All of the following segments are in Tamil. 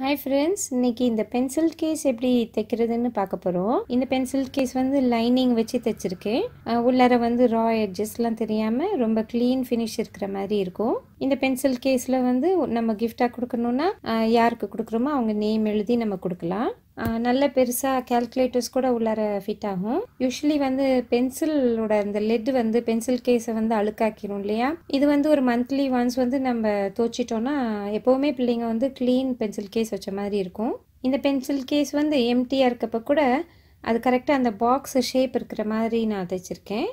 ஹாய் ஃப்ரெண்ட்ஸ் இன்னைக்கு இந்த பென்சில் கேஸ் எப்படி தைக்கிறதுன்னு பார்க்க போகிறோம் இந்த பென்சில் கேஸ் வந்து லைனிங் வச்சு தைச்சிருக்கேன். உள்ளார வந்து ரா எட்ஜஸ்லாம் தெரியாமல் ரொம்ப க்ளீன் ஃபினிஷ் இருக்கிற மாதிரி இருக்கும். இந்த பென்சில் கேஸில் வந்து நம்ம கிஃப்டாக கொடுக்கணுன்னா யாருக்கு கொடுக்குறோமோ அவங்க நேம் எழுதி நம்ம கொடுக்கலாம். நல்ல பெருசாக கேல்குலேட்டர்ஸ் கூட உள்ளார ஃபிட் ஆகும். யூஸ்வலி வந்து பென்சிலோட அந்த லெட் வந்து பென்சில் கேஸை வந்து அழுக்காக்கிரும் இல்லையா? இது வந்து ஒரு மந்த்லி ஒன்ஸ் வந்து நம்ம தோச்சிட்டோம்னா எப்போவுமே பிள்ளைங்க வந்து க்ளீன் பென்சில் கேஸ் வச்ச மாதிரி இருக்கும். இந்த பென்சில் கேஸ் வந்து எம்டியாக இருக்கப்போ கூட அது கரெக்டாக அந்த பாக்ஸ் ஷேப் இருக்கிற மாதிரி நான் தைச்சிருக்கேன்.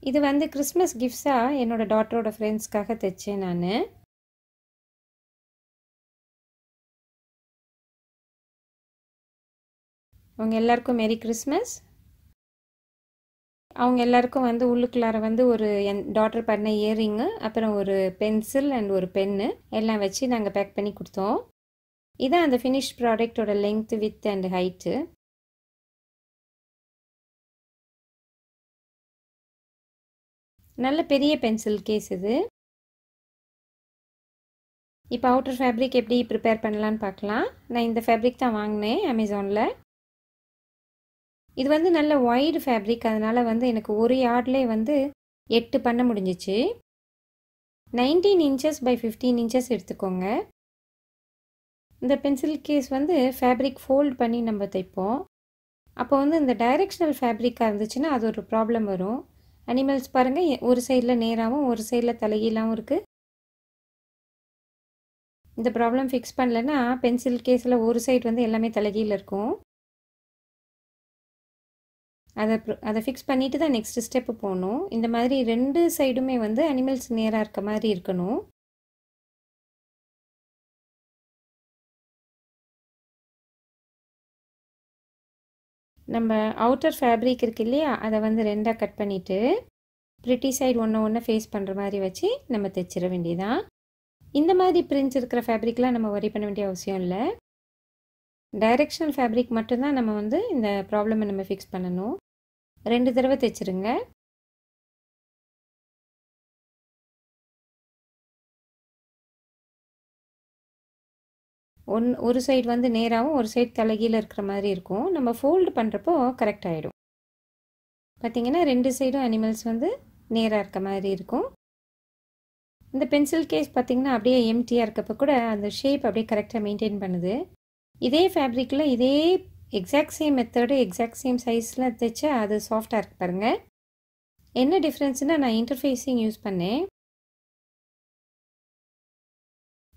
இது வந்து கிறிஸ்மஸ் கிஃப்ட்ஸாக என்னோட டாட்டரோட ஃப்ரெண்ட்ஸ்க்காக தைச்சேன் நான். அவங்க எல்லாருக்கும் மேரி கிறிஸ்மஸ். அவங்க எல்லாருக்கும் வந்து உள்ளுக்குள்ளார வந்து ஒரு என் டாட்டர் பண்ண இயரிங்கு அப்புறம் ஒரு பென்சில் அண்ட் ஒரு பென்னு எல்லாம் வச்சு நாங்கள் பேக் பண்ணி கொடுத்தோம். இதான் அந்த ஃபினிஷ் ப்ராடக்டோட லென்த் வித் அண்ட் ஹைட்டு நல்ல பெரிய பென்சில் கேஸ் இது. இப்போ அவுட்டர் ஃபேப்ரிக் எப்படி ப்ரிப்பேர் பண்ணலான்னு பார்க்கலாம். நான் இந்த ஃபேப்ரிக் தான் வாங்கினேன் அமேசானில் இது வந்து நல்ல ஒய்டு ஃபேப்ரிக் அதனால் வந்து எனக்கு ஒரு யார்ட்லேயே வந்து எட்டு பண்ண முடிஞ்சிச்சு. Nineteen inches by fifteen inches எடுத்துக்கோங்க. இந்த பென்சில் கேஸ் வந்து ஃபேப்ரிக் ஃபோல்ட் பண்ணி நம்ம தைப்போம். அப்போ வந்து இந்த டைரெக்ஷனல் ஃபேப்ரிக்காக இருந்துச்சுன்னா அது ஒரு ப்ராப்ளம் வரும். அனிமல்ஸ் பாருங்கள் ஒரு சைடில் நேராகவும் ஒரு சைடில் தலைகீழாகவும் இருக்குது இந்த ப்ராப்ளம் ஃபிக்ஸ் பண்ணலன்னா பென்சில் கேஸில் ஒரு சைடு வந்து எல்லாமே தலைகீழ இருக்கும். அதை அதை ஃபிக்ஸ் பண்ணிவிட்டு தான் நெக்ஸ்ட் ஸ்டெப்பு போகணும் இந்த மாதிரி ரெண்டு சைடுமே வந்து அனிமல்ஸ் நேராக இருக்க மாதிரி இருக்கணும். நம்ம அவுட்டர் ஃபேப்ரிக் இருக்கு இல்லையா? அதை வந்து ரெண்டாக கட் பண்ணிவிட்டு ப்ரிட்டி சைடு ஒன்று ஒன்று ஃபேஸ் பண்ணுற மாதிரி வச்சு நம்ம தைச்சிட வேண்டியதான் இந்த மாதிரி பிரிண்ட்ஸ் இருக்கிற ஃபேப்ரிக்லாம் நம்ம ஒரி பண்ண வேண்டிய அவசியம் இல்லை. டைரெக்ஷனல் ஃபேப்ரிக் மட்டும்தான் நம்ம வந்து இந்த ப்ராப்ளமை நம்ம ஃபிக்ஸ் பண்ணணும். ரெண்டு தடவை தைச்சிருங்க. ஒன் ஒரு சைடு வந்து நேராகவும் ஒரு சைடு தலைகீழ இருக்கிற மாதிரி இருக்கும். நம்ம ஃபோல்டு பண்ணுறப்போ கரெக்ட் ஆகிடும் பார்த்திங்கன்னா ரெண்டு சைடும் அனிமல்ஸ் வந்து நேராக இருக்க மாதிரி இருக்கும். இந்த பென்சில் கேஸ் பார்த்திங்கன்னா அப்படியே எம்டியாக இருக்கப்போ கூட அந்த ஷேப் அப்படியே கரெக்டாக மெயின்டைன் பண்ணுது. இதே ஃபேப்ரிக்கில் இதே exact same method exact same சைஸில் தைச்சா அது சாஃப்டாக இருக்கு பாருங்கள் என்ன டிஃப்ரென்ஸ்னால் நான் இன்டர்ஃபேஸிங் யூஸ் பண்ணேன்.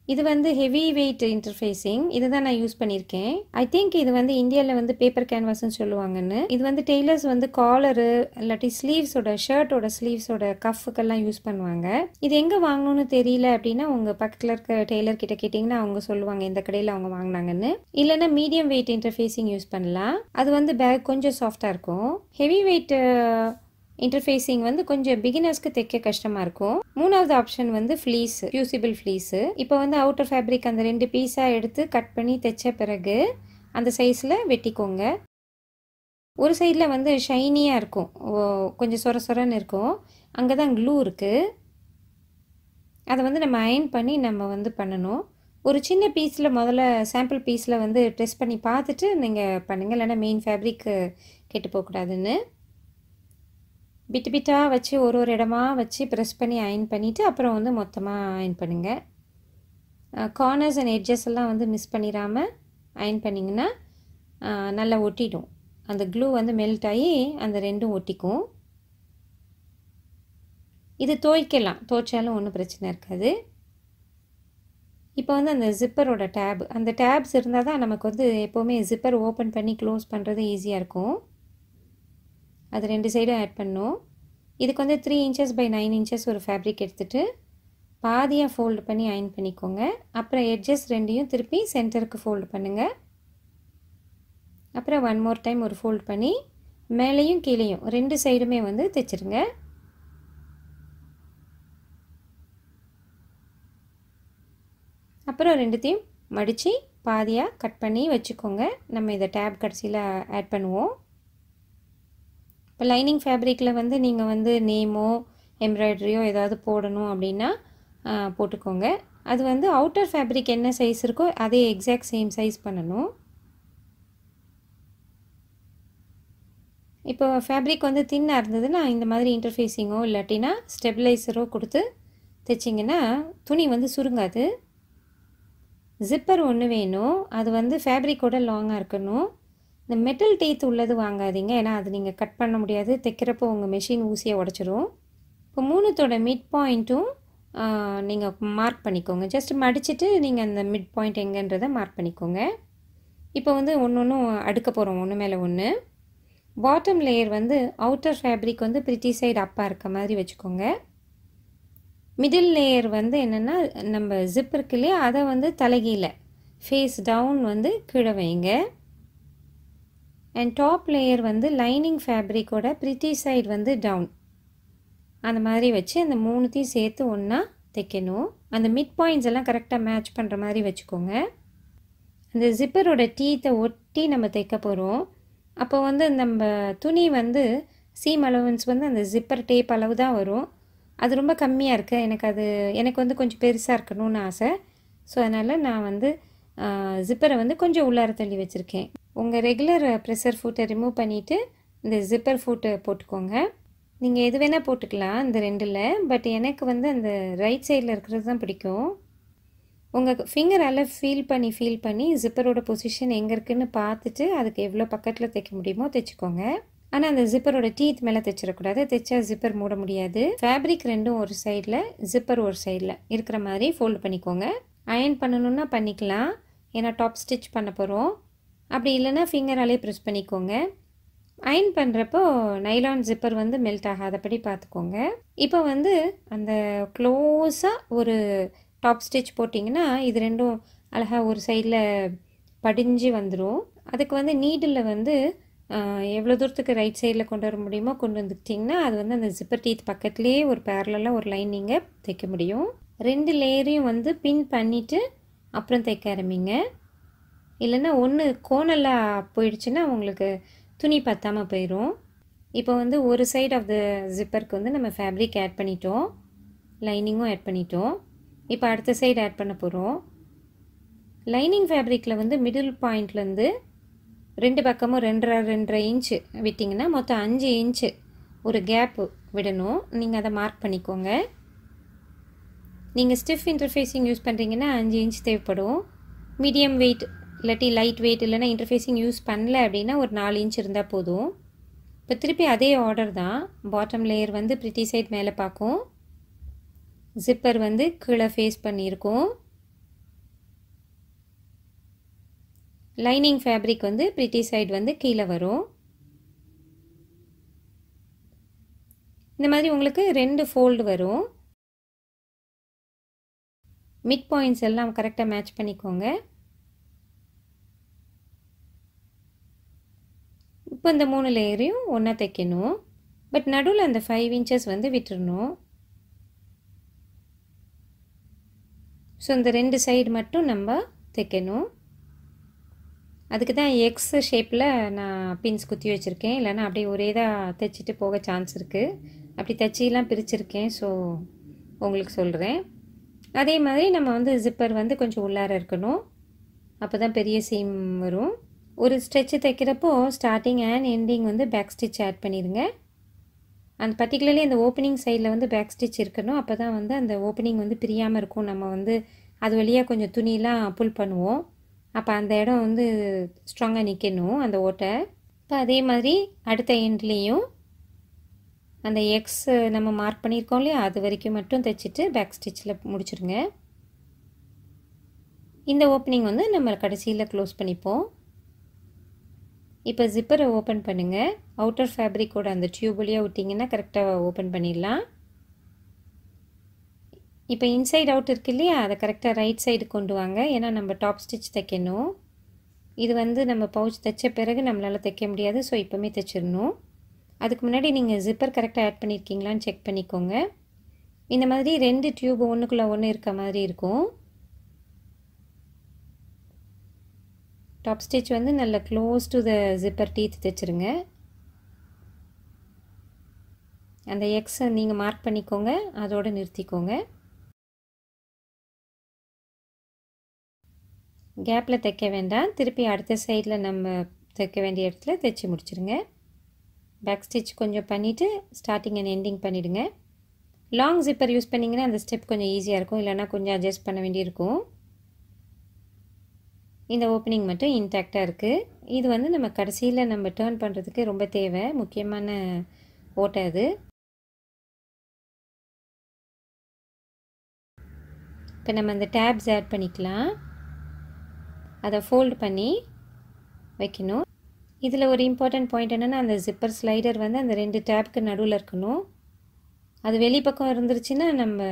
இது வந்து ஹெவி வெயிட் இன்டர்ஃபேஸிங் இதுதான் நான் யூஸ் பண்ணியிருக்கேன். ஐ திங்க் இது வந்து இந்தியாவில் வந்து பேப்பர் கேன்வாஸ்ன்னு சொல்லுவாங்கன்னு. இது வந்து டெய்லர்ஸ் வந்து காலரு இல்லாட்டி ஸ்லீவ்ஸோட ஷர்ட்டோட ஸ்லீவ்ஸோட கஃபுக்கெல்லாம் யூஸ் பண்ணுவாங்க. இது எங்கே வாங்கணும்னு தெரியல அப்படின்னா உங்கள் பக்கத்தில் இருக்க டெய்லர் கிட்ட கேட்டிங்கன்னா அவங்க சொல்லுவாங்க இந்த கடையில் அவங்க வாங்கினாங்கன்னு. இல்லைன்னா மீடியம் வெயிட் இன்டர்ஃபேஸிங் யூஸ் பண்ணலாம். அது வந்து பேக் கொஞ்சம் சாஃப்டாக இருக்கும். ஹெவி வெயிட் இன்டர்ஃபேஸிங் வந்து கொஞ்சம் பிகினர்ஸ்க்கு தைக்க கஷ்டமாக இருக்கும். மூணாவது ஆப்ஷன் வந்து ஃப்ளீஸ் ஃபியூசிபிள் ஃப்ளீஸு இப்போ வந்து அவுட்டர் ஃபேப்ரிக் அந்த ரெண்டு பீஸாக எடுத்து கட் பண்ணி தைச்ச பிறகு அந்த சைஸில் வெட்டிக்கோங்க. ஒரு சைடில் வந்து ஷைனியாக இருக்கும். கொஞ்சம் சொர சொரன்னு இருக்கும். அங்கே தான் க்ளூ இருக்குது அதை வந்து நம்ம அயன் பண்ணி நம்ம வந்து பண்ணணும். ஒரு சின்ன பீஸில் முதல்ல சாம்பிள் பீஸில் வந்து டெஸ்ட் பண்ணி பார்த்துட்டு நீங்கள் பண்ணுங்கள் இல்லைன்னா மெயின் ஃபேப்ரிக் கெட்டு போகக்கூடாதுன்னு. பிட்டு பிட்டாக வச்சு ஒரு ஒரு இடமா வச்சு ப்ரெஸ் பண்ணி அயன் பண்ணிவிட்டு அப்புறம் வந்து மொத்தமாக அயன் பண்ணுங்கள் கார்னர்ஸ் அண்ட் எட்ஜஸ் எல்லாம் வந்து மிஸ் பண்ணிடாமல் அயன் பண்ணிங்கன்னா நல்லா ஒட்டிடும். அந்த க்ளூ வந்து மெல்ட் ஆகி அந்த ரெண்டும் ஒட்டிக்கும். இது துவைக்கலாம். துவைச்சாலும் ஒன்றும் பிரச்சனை இருக்காது. இப்போ வந்து அந்த ஜிப்பரோட டேப் அந்த டேப்ஸ் இருந்தால் தான் நமக்கு வந்து எப்போவுமே ஜிப்பர் ஓப்பன் பண்ணி க்ளோஸ் பண்ணுறது ஈஸியாக இருக்கும். அது ரெண்டு சைடும் ஆட் பண்ணும். இதுக்கு வந்து three inches by nine inches ஒரு ஃபேப்ரிக் எடுத்துகிட்டு பாதியாக ஃபோல்டு பண்ணி அயன் பண்ணிக்கோங்க. அப்புறம் எட்ஜஸ் ரெண்டையும் திருப்பி சென்டருக்கு ஃபோல்டு பண்ணுங்கள் அப்புறம் ஒன் மோர் டைம் ஒரு ஃபோல்டு பண்ணி மேலேயும் கீழேயும் ரெண்டு சைடுமே வந்து தைச்சிருங்க. அப்புறம் ரெண்டுத்தையும் மடித்து பாதியாக கட் பண்ணி வச்சுக்கோங்க. நம்ம இதை டேப் கடைசியில் ஆட் பண்ணுவோம். இப்போ லைனிங் ஃபேப்ரிக்கில் வந்து நீங்கள் வந்து நேமோ எம்ப்ராய்டரியோ ஏதாவது போடணும் அப்படின்னா போட்டுக்கோங்க. அது வந்து அவுட்டர் ஃபேப்ரிக் என்ன சைஸ் இருக்கோ அதே எக்ஸாக்ட் சேம் சைஸ் பண்ணணும். இப்போ ஃபேப்ரிக் வந்து தின்னாக இருந்ததுன்னா இந்த மாதிரி இன்டர்ஃபேஸிங்கோ இல்லாட்டினா ஸ்டெபிலைசரோ கொடுத்து தைச்சிங்கன்னா துணி வந்து சுருங்காது. ஜிப்பர் ஒன்று வேணும். அது வந்து ஃபேப்ரிக்கோட லாங்காக இருக்கணும். இந்த மெட்டல் டீத் உள்ளது வாங்காதீங்க. ஏன்னா அது நீங்கள் கட் பண்ண முடியாது. தைக்கிறப்போ உங்கள் மெஷின் ஊசியை உடச்சிரும். இப்போ மூணுத்தோட மிட் பாயிண்ட்டும் நீங்கள் மார்க் பண்ணிக்கோங்க. ஜஸ்ட் மடிச்சுட்டு நீங்கள் அந்த மிட் பாயிண்ட் எங்கன்றதை மார்க் பண்ணிக்கோங்க. இப்போ வந்து ஒன்று ஒன்றும் அடுக்க போகிறோம் ஒன்று மேலே ஒன்று பாட்டம் லேயர் வந்து அவுட்டர் ஃபேப்ரிக் வந்து ப்ரிட்டி சைடு அப்பாக இருக்க மாதிரி வச்சுக்கோங்க. மிடில் லேயர் வந்து என்னென்னா நம்ம ஜிப் இருக்கு இல்லையா? அதை வந்து தலைகீழ ஃபேஸ் டவுன் வந்து கீழே வைங்க. அண்ட் டாப் லேயர் வந்து லைனிங் ஃபேப்ரிக்கோட ப்ரிட்டி சைடு வந்து டவுன் அந்த மாதிரி வச்சு அந்த மூணுத்தையும் சேர்த்து ஒன்றா தைக்கணும். அந்த மிட் பாயிண்ட்ஸ் எல்லாம் கரெக்டாக மேட்ச் பண்ணுற மாதிரி வச்சுக்கோங்க. அந்த ஜிப்பரோட டீத்தை ஒட்டி நம்ம தைக்க போகிறோம் அப்போ வந்து நம்ம துணி வந்து சீம் அலவன்ஸ் வந்து அந்த ஜிப்பர் டேப் அளவு தான் வரும். அது ரொம்ப கம்மியாக இருக்குது எனக்கு அது எனக்கு வந்து கொஞ்சம் பெருசாக இருக்கணும்னு ஆசை. ஸோ அதனால் நான் வந்து ஜிப்பரை வந்து கொஞ்சம் உள்ளார தள்ளி வச்சுருக்கேன். உங்கள் ரெகுலர் ப்ரெஷர் ஃபுட்டை ரிமூவ் பண்ணிவிட்டு இந்த ஜிப்பர் ஃபுட்டை போட்டுக்கோங்க. நீங்கள் எது வேணால் போட்டுக்கலாம் இந்த ரெண்டில் பட் எனக்கு வந்து அந்த ரைட் சைடில் இருக்கிறது தான் பிடிக்கும். உங்கள் ஃபிங்கரால் ஃபீல் பண்ணி ஃபீல் பண்ணி ஜிப்பரோட பொசிஷன் எங்கே இருக்குன்னு பார்த்துட்டு அதுக்கு எவ்வளோ பக்கத்தில் தைக்க முடியுமோ தைச்சிக்கோங்க. ஆனால் அந்த ஜிப்பரோட டீத் மேலே தைச்சிடக்கூடாது. தைச்சா ஜிப்பர் மூட முடியாது. ஃபேப்ரிக் ரெண்டும் ஒரு சைடில் ஜிப்பர் ஒரு சைடில் இருக்கிற மாதிரி ஃபோல்டு பண்ணிக்கோங்க. அயன் பண்ணணுன்னா பண்ணிக்கலாம். ஏன்னா டாப் ஸ்டிச் பண்ண போகிறோம் அப்படி இல்லைன்னா ஃபிங்கராலே ப்ரெஸ் பண்ணிக்கோங்க. அயன் பண்ணுறப்போ நைலான் ஜிப்பர் வந்து மெல்ட் ஆகாதபடி பார்த்துக்கோங்க. இப்போ வந்து அந்த க்ளோஸாக ஒரு டாப் ஸ்டிச் போட்டிங்கன்னா இது ரெண்டும் அழகாக ஒரு சைடில் படிஞ்சு வந்துடும் அதுக்கு வந்து நீடில் வந்து எவ்வளோ தூரத்துக்கு ரைட் சைடில் கொண்டு வர முடியுமோ கொண்டு வந்துக்கிட்டிங்கன்னா அது வந்து அந்த ஜிப்பர் டீத் பக்கத்துலேயே ஒரு பேரலாக ஒரு லைன் நீங்கள் தைக்க முடியும். ரெண்டு லேயரையும் வந்து பின் பண்ணிவிட்டு அப்புறம் தைக்க ஆரம்பிங்க. இல்லைன்னா ஒன்று கோணலாக போயிடுச்சுன்னா உங்களுக்கு துணி பத்தாமல் போயிடும் இப்போ வந்து ஒரு சைடு ஆஃப் த ஜிப்பருக்கு வந்து நம்ம ஃபேப்ரிக் ஆட் பண்ணிட்டோம். லைனிங்கும் ஆட் பண்ணிட்டோம். இப்போ அடுத்த சைடு ஆட் பண்ண போகிறோம் லைனிங் ஃபேப்ரிக்கில் வந்து மிடில் பாயிண்ட்லேருந்து ரெண்டு பக்கமும் ரெண்டரை ரெண்டரை இன்ச்சு விட்டிங்கன்னா மொத்தம் அஞ்சு இன்ச்சு ஒரு கேப்பு விடணும். நீங்கள் அதை மார்க் பண்ணிக்கோங்க. நீங்கள் ஸ்டிஃப் இன்டர்ஃபேஸிங் யூஸ் பண்ணுறீங்கன்னா அஞ்சு இன்ச் தேவைப்படும். மீடியம் வெயிட் இல்லாட்டி லைட் வெயிட் இல்லைனா இன்டர்ஃபேஸிங் யூஸ் பண்ணல அப்படின்னா ஒரு நாலு இன்ச் இருந்தால் போதும். இப்போ திருப்பி அதே ஆர்டர் தான். பாட்டம் லேயர் வந்து பிரிட்டி சைட் மேலே பார்க்கும். ஜிப்பர் வந்து கீழே ஃபேஸ் பண்ணியிருக்கோம். லைனிங் ஃபேப்ரிக் வந்து பிரிட்டி சைட் வந்து கீழே வரும். இந்த மாதிரி உங்களுக்கு ரெண்டு ஃபோல்டு வரும். மிட் பாயிண்ட்ஸ் எல்லாம் கரெக்டாக மேட்ச் பண்ணிக்கோங்க. இப்போ இந்த மூணு லேயரையும் ஒன்றா தைக்கணும். பட் நடுவில் அந்த ஃபைவ் இன்ச்சஸ் வந்து விட்டுறணும். ஸோ இந்த ரெண்டு சைடு மட்டும் நம்ம தைக்கணும். அதுக்கு தான் எக்ஸ் ஷேப்பில் நான் பின்ஸ் குத்தி வச்சுருக்கேன். இல்லைனா அப்படியே ஒரே தான் தைச்சிட்டு போக சான்ஸ் இருக்குது அப்படி தைச்சிலாம் பிரிச்சிருக்கேன். ஸோ உங்களுக்கு சொல்கிறேன் அதே மாதிரி நம்ம வந்து ஜிப்பர் வந்து கொஞ்சம் உள்ளார இருக்கணும். அப்போ தான் பெரிய சீம் வரும். ஒரு ஸ்ட்ரெச்சு தைக்கிறப்போ ஸ்டார்டிங் அண்ட் எண்டிங் வந்து பேக் ஸ்டிச் ஆட் பண்ணிடுங்க. அந்த பர்டிகுலர்லி அந்த ஓப்பனிங் சைடில் வந்து பேக் ஸ்டிச் இருக்கணும். அப்போ தான் வந்து அந்த ஓப்பனிங் வந்து பிரியாமல் இருக்கும். நம்ம வந்து அது வழியாக கொஞ்சம் துணியெலாம் புல் பண்ணுவோம். அப்போ அந்த இடம் வந்து ஸ்ட்ராங்காக நிற்கணும் அந்த ஓட்டை. இப்போ அதே மாதிரி அடுத்த எண்ட்லேயும் அந்த எக்ஸ் நம்ம மார்க் பண்ணியிருக்கோம் இல்லையா? அது வரைக்கும் மட்டும் தைச்சிட்டு பேக் ஸ்டிச்சில் முடிச்சிருங்க. இந்த ஓப்பனிங் வந்து நம்ம கடைசியில் க்ளோஸ் பண்ணிப்போம். இப்போ ஜிப்பரை ஓப்பன் பண்ணுங்கள் அவுட்டர் ஃபேப்ரிக்கோட அந்த டியூப் வழியாக விட்டிங்கன்னா கரெக்டாக ஓப்பன் பண்ணிடலாம். இப்போ இன்சைட் அவுட் இருக்கு இல்லையா? அதை கரெக்டாக ரைட் சைடு கொண்டு வாங்க. ஏன்னா நம்ம டாப் ஸ்டிச் தைக்கணும். இது வந்து நம்ம பவுச் தைச்ச பிறகு நம்மளால் தைக்க முடியாது. ஸோ இப்போமே தைச்சிடணும். அதுக்கு முன்னாடி நீங்கள் ஜிப்பர் கரெக்டாக ஆட் பண்ணியிருக்கீங்களான்னு செக் பண்ணிக்கோங்க. இந்த மாதிரி ரெண்டு டியூப் ஒன்றுக்குள்ளே ஒன்று இருக்க மாதிரி இருக்கும். டாப் ஸ்டிச் வந்து நல்ல close to the zipper teeth தைச்சிருங்க. அந்த எக்ஸை நீங்கள் மார்க் பண்ணிக்கோங்க. அதோடு நிறுத்திக்கோங்க. கேப்பில் தைக்க வேண்டாம். திருப்பி அடுத்த சைடில் நம்ம தைக்க வேண்டிய இடத்துல தைச்சி முடிச்சுருங்க. பேக் ஸ்டிச் கொஞ்சம் பண்ணிவிட்டு ஸ்டார்டிங் அண்ட் எண்டிங் பண்ணிவிடுங்க லாங் ஜிப்பர் யூஸ் பண்ணிங்கன்னா அந்த ஸ்டெப் கொஞ்சம் ஈஸியாக இருக்கும். இல்லைனா கொஞ்சம் அட்ஜஸ்ட் பண்ண வேண்டியிருக்கும். இந்த ஓப்பனிங் மட்டும் இன்டாக்டாக இருக்குது இது வந்து நம்ம கடைசியில் நம்ம டேர்ன் பண்ணுறதுக்கு ரொம்ப தேவை. முக்கியமான ஓட்டை அது. இப்போ நம்ம அந்த டேப்ஸ் ஆட் பண்ணிக்கலாம். அதை ஃபோல்டு பண்ணி வைக்கணும். இதில் ஒரு இம்பார்ட்டண்ட் பாயிண்ட் என்னென்னா அந்த ஜிப்பர் ஸ்லைடர் வந்து அந்த ரெண்டு டேப்க்கு நடுவில் இருக்கணும். அது வெளிப்பக்கம் இருந்துருச்சுன்னா நம்ம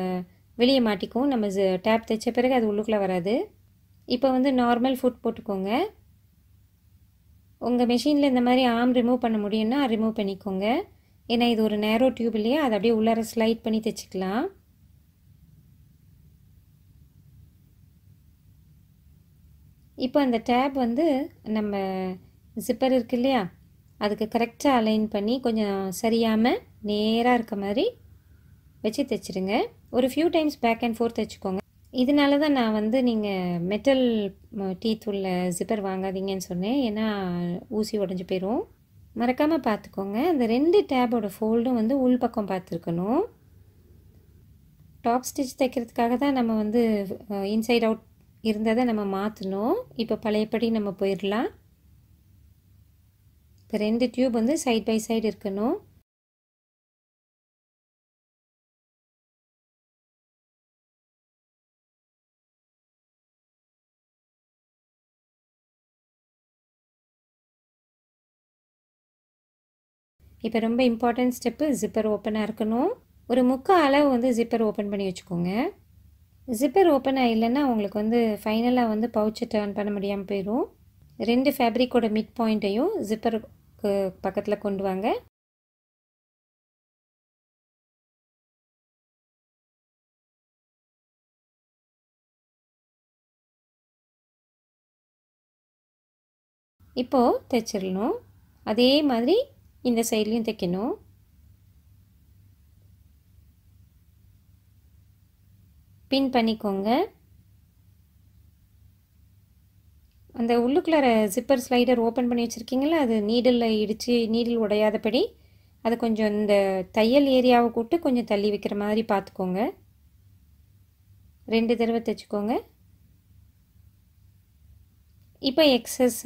வெளியே மாட்டிக்கும் நம்ம டேப் தைச்ச பிறகு அது உள்ளுக்குள்ளே வராது. இப்போ வந்து நார்மல் ஃபுட் போட்டுக்கோங்க. உங்கள் மெஷினில் இந்த மாதிரி ஆம் ரிமூவ் பண்ண முடியும்னா ரிமூவ் பண்ணிக்கோங்க. ஏன்னா இது ஒரு நேரோ டியூப் இல்லையா? அதை அப்படியே உள்ளார ஸ்லைட் பண்ணி தைச்சிக்கலாம். இப்போ அந்த டேப் வந்து நம்ம ஜிப்பர் இருக்கு இல்லையா? அதுக்கு கரெக்டாக அலைன் பண்ணி கொஞ்சம் சரியாமல் நேராக இருக்க மாதிரி வச்சு தைச்சிடுங்க. ஒரு few times back and forth தைச்சிக்கோங்க. இதனால தான் நான் வந்து நீங்கள் மெட்டல் டீத் உள்ள ஜிப்பர் வாங்காதீங்கன்னு சொன்னேன். ஏன்னா ஊசி உடஞ்சி போயிடும் மறக்காமல் பார்த்துக்கோங்க அந்த ரெண்டு டேபோட ஃபோல்டும் வந்து உள் பக்கம் பார்த்துருக்கணும் டாப் ஸ்டிச் தைக்கிறதுக்காக தான் நம்ம வந்து இன்சைட் அவுட் இருந்ததை நம்ம மாற்றணும் இப்போ பழையபடி நம்ம போயிடலாம் இப்போ ரெண்டு டியூப் வந்து சைட் பை சைடு இருக்கணும். இப்போ ரொம்ப இம்பார்ட்டன்ட் ஸ்டெப்பு ஜிப்பர் ஓப்பனாக இருக்கணும். ஒரு முக்கால் அளவு வந்து ஜிப்பர் ஓப்பன் பண்ணி வச்சுக்கோங்க. ஜிப்பர் ஓப்பன் ஆகலைன்னா உங்களுக்கு வந்து ஃபைனலாக வந்து பவுச்சை டேர்ன் பண்ண முடியாமல் போயிடும் ரெண்டு ஃபேப்ரிக்கோட மிட் பாயிண்ட்டையும் ஜிப்பருக்கு பக்கத்தில் கொண்டு வாங்க. இப்போது தைச்சிடணும். அதே மாதிரி இந்த சைட்லேயும் தைக்கணும் பின் பண்ணிக்கோங்க. அந்த உள்ளுக்குள்ளார ஜிப்பர் ஸ்லைடர் ஓப்பன் பண்ணி வச்சுருக்கீங்களா? அது நீடில் இடித்து நீடில் உடையாதபடி அது கொஞ்சம் இந்த தையல் ஏரியாவை கூட்டு கொஞ்சம் தள்ளி வைக்கிற மாதிரி பார்த்துக்கோங்க. ரெண்டு தடவை தைச்சிக்கோங்க. இப்போ எக்ஸஸ்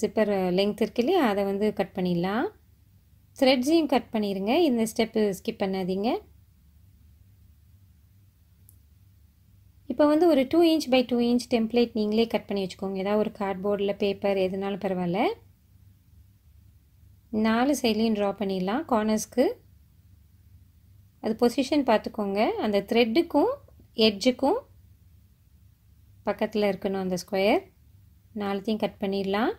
ஜிப்பர் லெங்க் இருக்கு இல்லையா? அதை வந்து கட் பண்ணிடலாம். த்ரெட்ஸையும் கட் பண்ணிடுங்க இந்த ஸ்டெப்பு ஸ்கிப் பண்ணாதீங்க. இப்போ வந்து ஒரு two inch by two inch template நீங்களே கட் பண்ணி வச்சுக்கோங்க. ஏதாவது ஒரு கார்ட்போர்டில் பேப்பர் எதுனாலும் பரவாயில்ல. நாலு சைட்லேயும் ட்ரா பண்ணிடலாம். கார்னர்ஸ்க்கு அது பொசிஷன் பார்த்துக்கோங்க. அந்த த்ரெட்டுக்கும் எட்ஜுக்கும் பக்கத்தில் இருக்கணும் அந்த ஸ்கொயர் நாலுத்தையும் கட் பண்ணிடலாம்.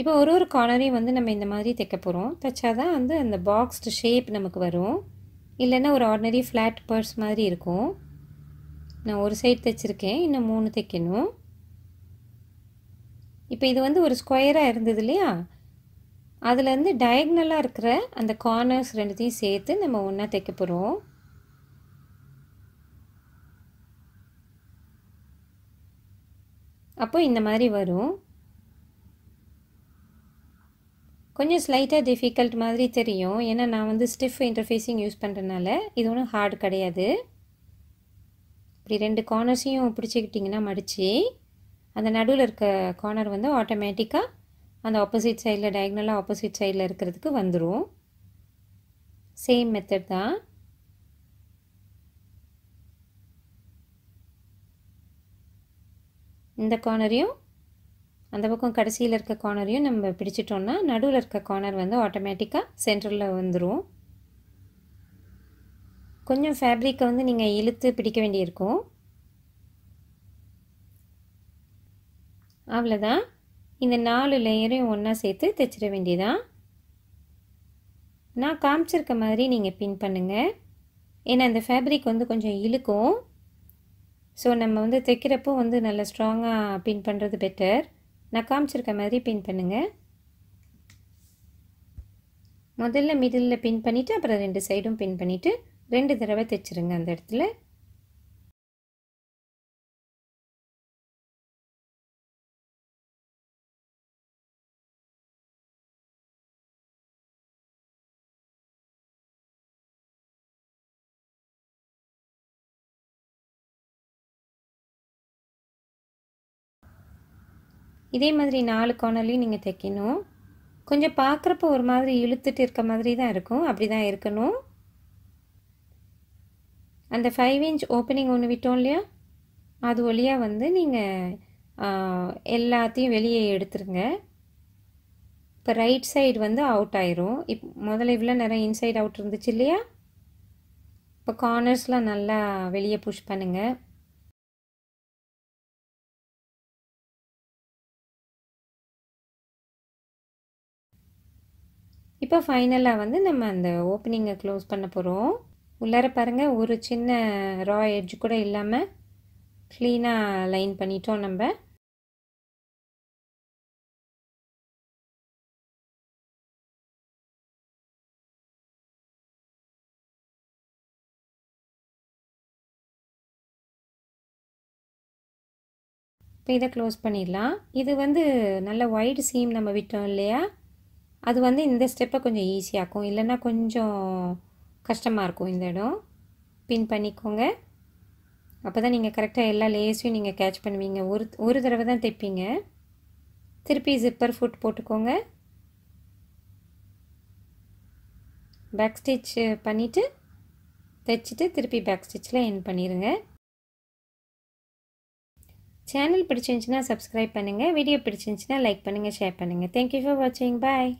இப்போ ஒரு ஒரு கார்னரையும் வந்து நம்ம இந்த மாதிரி தைக்க போகிறோம் தைச்சாதான் வந்து அந்த பாக்ஸ்டு ஷேப் நமக்கு வரும். இல்லைன்னா ஒரு ஆர்டினரி ஃப்ளாட் பர்ஸ் மாதிரி இருக்கும். நான் ஒரு சைடு தைச்சிருக்கேன் இன்னும் மூணு தைக்கணும். இப்போ இது வந்து ஒரு ஸ்கொயராக இருந்தது இல்லையா? அதுலேருந்து டயக்னலாக இருக்கிற அந்த கார்னர்ஸ் ரெண்டுத்தையும் சேர்த்து நம்ம ஒன்றா தைக்க போகிறோம் அப்போ இந்த மாதிரி வரும். கொஞ்சம் ஸ்லைட்டாக டிஃபிகல்ட் மாதிரி தெரியும். ஏன்னா நான் வந்து ஸ்டிஃப் இன்டர்ஃபேஸிங் யூஸ் பண்ணுறதுனால இது ஒன்றும் ஹார்டு கிடையாது. இப்படி ரெண்டு கார்னர்ஸையும் பிடிச்சிக்கிட்டிங்கன்னா மடித்து அந்த நடுவில் இருக்க கார்னர் வந்து ஆட்டோமேட்டிக்காக அந்த ஆப்போசிட் சைடில் டயக்னலாக ஆப்போசிட் சைடில் இருக்கிறதுக்கு வந்துடும் சேம் மெத்தட் தான். இந்த கார்னரையும் அந்த பக்கம் கடைசியில் இருக்க கார்னரையும் நம்ம பிடிச்சிட்டோன்னா நடுவில் இருக்க கார்னர் வந்து ஆட்டோமேட்டிக்காக சென்டரில் வந்துடும் கொஞ்சம் ஃபேப்ரிக்கை வந்து நீங்கள் இழுத்து பிடிக்க வேண்டியிருக்கும். அவ்வளோதான் இந்த நாலு லேயரையும் ஒன்றா சேர்த்து தைச்சிட வேண்டியதான் நான் காமிச்சிருக்க மாதிரி நீங்கள் பின் பண்ணுங்கள் ஏன்னா அந்த ஃபேப்ரிக் வந்து கொஞ்சம் இழுக்கும். ஸோ நம்ம வந்து தைக்கிறப்போ வந்து நல்லா ஸ்ட்ராங்காக பின் பண்ணுறது பெட்டர் நான் காமிச்சிருக்க மாதிரி பின் பண்ணுங்கள் முதல்ல மிடில் பின் பண்ணிவிட்டு அப்புறம் ரெண்டு சைடும் பின் பண்ணிவிட்டு ரெண்டு தடவை தைச்சிருங்க அந்த இடத்துல. இதே மாதிரி நாலு கோணலையும் நீங்கள் தைக்கணும். கொஞ்சம் பார்க்குறப்ப ஒரு மாதிரி இழுத்துட்டு இருக்க மாதிரி தான் இருக்கும். அப்படி தான் இருக்கணும். அந்த ஃபைவ் இன்ச் ஓப்பனிங் ஒன்று விட்டோம் இல்லையா? அது வழியாக வந்து நீங்கள் எல்லாத்தையும் வெளியே எடுத்துருங்க. இப்போ ரைட் சைடு வந்து அவுட் ஆயிரும். இப் முதல்ல இவ்வளோ நேரம் இன்சைட் அவுட் இருந்துச்சு இல்லையா? இப்போ கார்னர்ஸ்லாம் நல்லா வெளியே புஷ் பண்ணுங்கள் இப்போ ஃபைனலாக வந்து நம்ம அந்த ஓப்பனிங்கை க்ளோஸ் பண்ண போகிறோம் உள்ளார பாருங்கள் ஒரு சின்ன ரா எட்ஜ் கூட இல்லாமல் க்ளீனாக லைன் பண்ணிட்டோம் நம்ம. இப்போ இதை க்ளோஸ் பண்ணிடலாம். இது வந்து நல்ல ஒயிட் சீம் நம்ம விட்டோம் இல்லையா? அது வந்து இந்த ஸ்டெப்பை கொஞ்சம் ஈஸியாகும் இல்லைன்னா கொஞ்சம் கஷ்டமாக இருக்கும் இந்த இடம். பின் பண்ணிக்கோங்க. அப்போ தான் நீங்கள் கரெக்டாக எல்லா லேஸையும் நீங்கள் கேட்ச் பண்ணுவீங்க. ஒரு ஒரு தடவை தான் தைப்பீங்க. திருப்பி ஜிப்பர் ஃபுட் போட்டுக்கோங்க. பேக் ஸ்டிச் பண்ணிவிட்டு தைச்சிட்டு திருப்பி பேக் ஸ்டிச்சில் என் பண்ணிடுங்க சேனல் பிடிச்சிருந்துச்சின்னா சப்ஸ்கிரைப் பண்ணுங்கள் வீடியோ பிடிச்சிருந்துச்சின்னா லைக் பண்ணுங்கள் ஷேர் பண்ணுங்கள் தேங்க்யூ ஃபார் வாட்சிங் பாய்